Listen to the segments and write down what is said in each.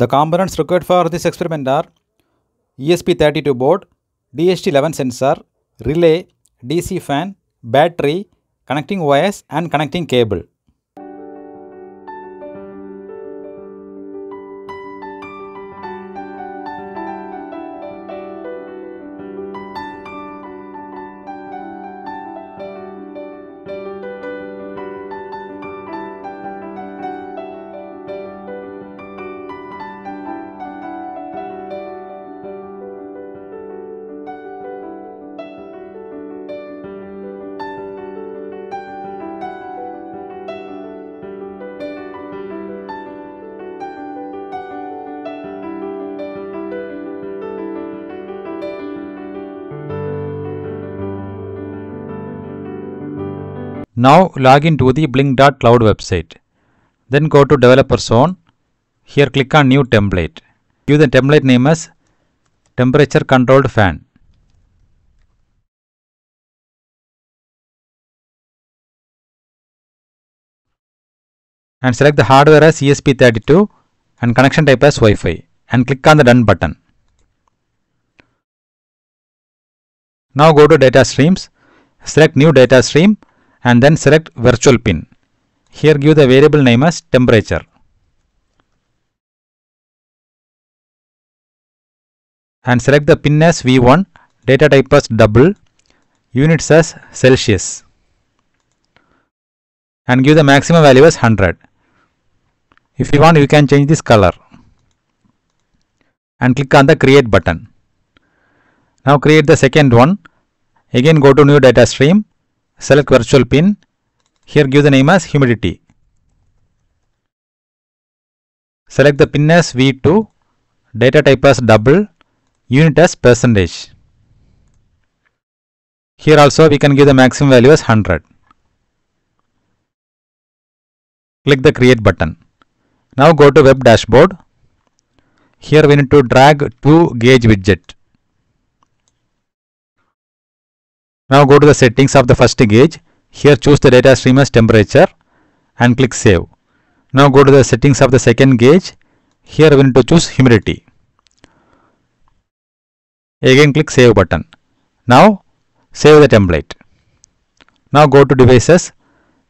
The components required for this experiment are ESP32 board, DHT11 sensor, relay, DC fan, battery, connecting wires and connecting cable. Now log into the blynk.cloud website. Then go to developer zone. Here click on new template. Give the template name as temperature controlled fan. And select the hardware as ESP32 and connection type as Wi-Fi and click on the done button. Now go to data streams, select new data stream and then select virtual pin. Here give the variable name as temperature. And select the pin as V1, data type as double, units as Celsius. And give the maximum value as 100. If you want you can change this color. And click on the create button. Now create the second one. Again go to new data stream select virtual pin. Here give the name as humidity. Select the pin as V2 data type as double. Unit as percentage. Here also we can give the maximum value as 100 click the create button. Now go to web dashboard. Here we need to drag two gauge widget Now go to the settings of the first gauge. Here choose the data stream as temperature and click save. Now go to the settings of the second gauge. Here we need to choose humidity. Again click save button. Now save the template. Now go to devices.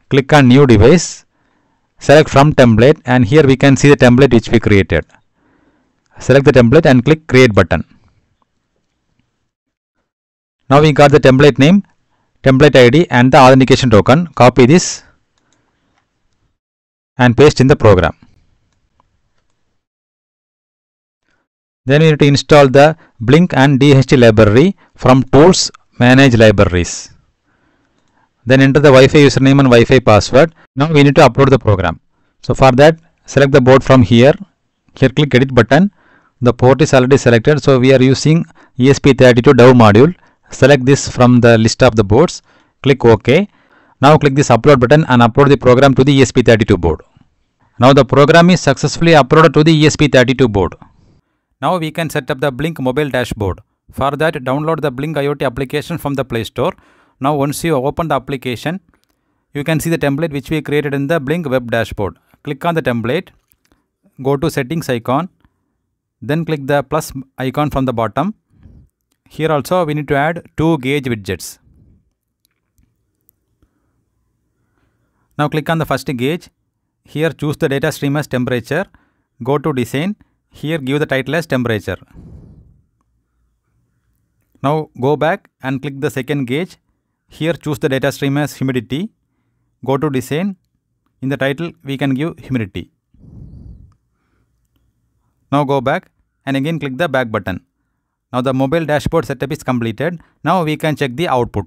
Click on new device. Select from template and here we can see the template which we created. Select the template and click create button. Now we got the template name, template ID and the authentication token. Copy this and paste in the program. Then we need to install the Blynk and DHT library from Tools Manage Libraries. Then enter the Wi-Fi username and Wi-Fi password. Now we need to upload the program. So for that select the board from here. Here click edit button. The port is already selected so we are using ESP32 Dev module select this from the list of the boards, click OK. Now click this upload button and upload the program to the ESP32 board. Now the program is successfully uploaded to the ESP32 board. Now we can set up the Blynk mobile dashboard. For that download the Blynk IoT application from the Play Store. Now once you open the application, you can see the template which we created in the Blynk web dashboard. Click on the template, go to settings icon, then click the plus icon from the bottom here also we need to add two gauge widgets. Now click on the first gauge. Here choose the data stream as temperature. Go to design. Here give the title as temperature. Now go back and click the second gauge. Here choose the data stream as humidity. Go to design. In the title we can give humidity. Now go back and again click the back button. Now the mobile dashboard setup is completed. Now we can check the output.